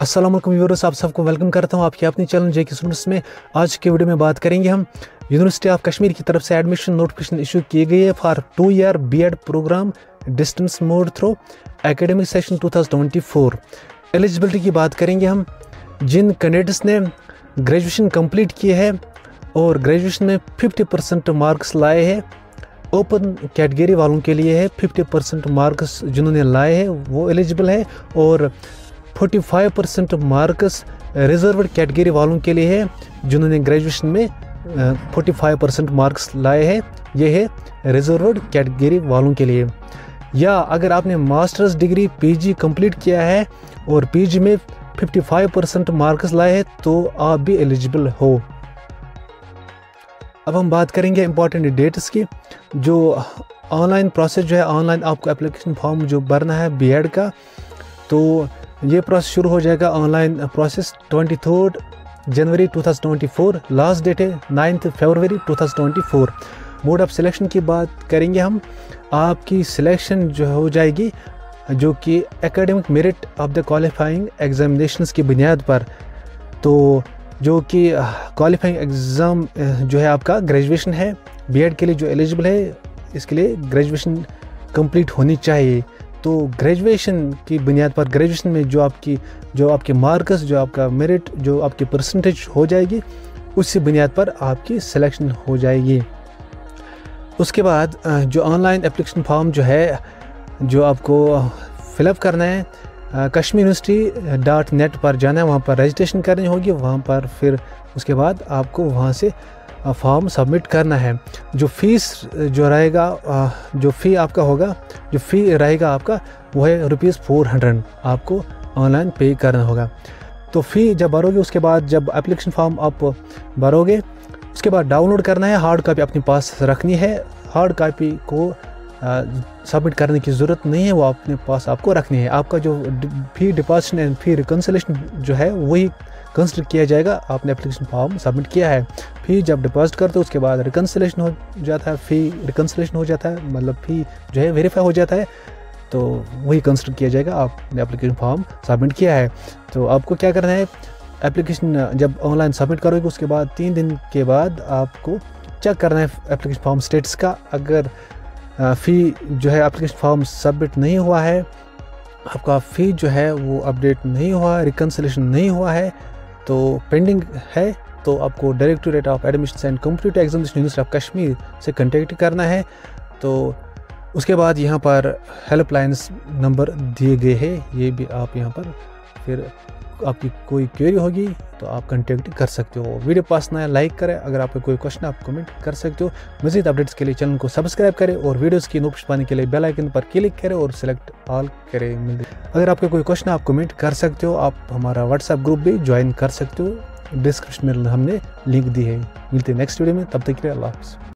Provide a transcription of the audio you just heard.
अस्सलाम वालेकुम व्यूअर्स आप सबको वेलकम करता हूँ आपके अपने चैनल जे के स्टूडेंट्स में। आज के वीडियो में बात करेंगे हम यूनिवर्सिटी ऑफ़ कश्मीर की तरफ़ से एडमिशन नोटिफिकेशन इशू किए गए है for two year BEd programme distance mode through academic session 2024 eligibility की बात करेंगे हम। जिन कैंडिडेट्स ने ग्रेजुएशन कंप्लीट किए है और ग्रेजुएशन में 50 परसेंट मार्क्स लाए हैं ओपन कैटेगरी वालों के लिए है 50 परसेंट मार्क्स जिन्होंने लाए हैं, वो एलिजिबल है और 45 परसेंट मार्क्स रिज़र्व कैटेगरी वालों के लिए है, जिन्होंने ग्रेजुएशन में 45 परसेंट मार्क्स लाए हैं। ये है रिज़र्व कैटेगरी वालों के लिए। या अगर आपने मास्टर्स डिग्री पीजी कंप्लीट किया है और पीजी में 55 परसेंट मार्क्स लाए हैं तो आप भी एलिजिबल हो। अब हम बात करेंगे इंपॉर्टेंट डेट्स की, जो ऑनलाइन प्रोसेस जो है ऑनलाइन आपको एप्लीकेशन फॉर्म जो भरना है बीएड का तो ये प्रोसेस शुरू हो जाएगा ऑनलाइन प्रोसेस ट्वेंटी थर्ड जनवरी 2024 लास्ट डेट है ninth February 2024 mode of selection की बात करेंगे हम। आपकी सिलेक्शन जो हो जाएगी, जो कि academic merit of the qualifying examination की बुनियाद पर। तो जो कि क्वालिफाइंग एग्ज़ाम जो है आपका ग्रेजुएशन है। बीएड के लिए जो एलिजिबल है, इसके लिए ग्रेजुएशन कंप्लीट होनी चाहिए। तो ग्रेजुएशन की बुनियाद पर ग्रेजुएशन में जो आपकी, जो आपके मार्क्स जो आपका मेरिट जो आपकी परसेंटेज हो जाएगी, उसी बुनियाद पर आपकी सिलेक्शन हो जाएगी। उसके बाद जो ऑनलाइन एप्लीकेशन फॉर्म जो है, जो आपको फिलअप करना है कश्मीर यूनिवर्सिटी डॉट नेट पर जाना है, वहाँ पर रजिस्ट्रेशन करनी होगी, वहाँ पर फिर उसके बाद आपको वहाँ से फॉर्म सबमिट करना है। जो फ़ीस जो रहेगा जो फ़ी आपका होगा, जो फ़ी रहेगा आपका, वो है रुपीज़ फोर हंड्रेड आपको ऑनलाइन पे करना होगा। तो फ़ी जब भरोगे, उसके बाद जब एप्लीकेशन फॉर्म आप भरोगे, उसके बाद डाउनलोड करना है। हार्ड कापी अपने पास रखनी है। हार्ड कापी को सबमिट करने की ज़रूरत नहीं है। वो अपने पास आपको रखनी है। आपका जो fee deposit and fee reconciliation जो है, वही कंसिडर किया जाएगा। आपने एप्लीकेशन फॉर्म सबमिट किया है। फ़ी जब डिपॉजिट करते हो, उसके बाद रिकन्सलेशन हो जाता है। फ़ी रिकन्सलेशन हो जाता है। मतलब फ़ी जो है वेरीफाई हो जाता है। तो वही कंसिडर किया जाएगा। आपने एप्लीकेशन फॉर्म सबमिट किया है। तो आपको क्या करना है? एप्लीकेशन जब ऑनलाइन सबमिट करोगे, उसके बाद तीन दिन के बाद आपको चेक करना है एप्लीकेशन फॉर्म स्टेटस का। अगर फ़ी जो है एप्लीकेशन फॉर्म सबमिट नहीं हुआ है, आपका फ़ी जो है, वो अपडेट नहीं हुआ रिकन्सलेशन नहीं हुआ है। तो पेंडिंग है तो आपको directorate of admission and computer examination university of Kashmir से कंटेक्ट करना है। तो उसके बाद यहाँ पर हेल्पलाइंस नंबर दिए गए हैं, ये भी आप यहाँ पर फिर आपकी कोई क्वेरी होगी तो आप कंटेक्ट कर सकते हो। वीडियो पास है लाइक करें। अगर आपका कोई क्वेश्चन आप कमेंट कर सकते हो। मजीद अपडेट्स के लिए चैनल को सब्सक्राइब करें और वीडियोस की नोटिफिकेशन पाने के लिए बेल आइकन पर क्लिक करें और सिलेक्ट ऑल करें। अगर आपका कोई क्वेश्चन आप कमेंट कर सकते हो। आप हमारा व्हाट्सएप ग्रुप भी ज्वाइन कर सकते हो। डिस्क्रिप्शन में हमने लिंक दी है। मिलते हैं नेक्स्ट वीडियो में। तब तक के लिए अल्लाह हाफ़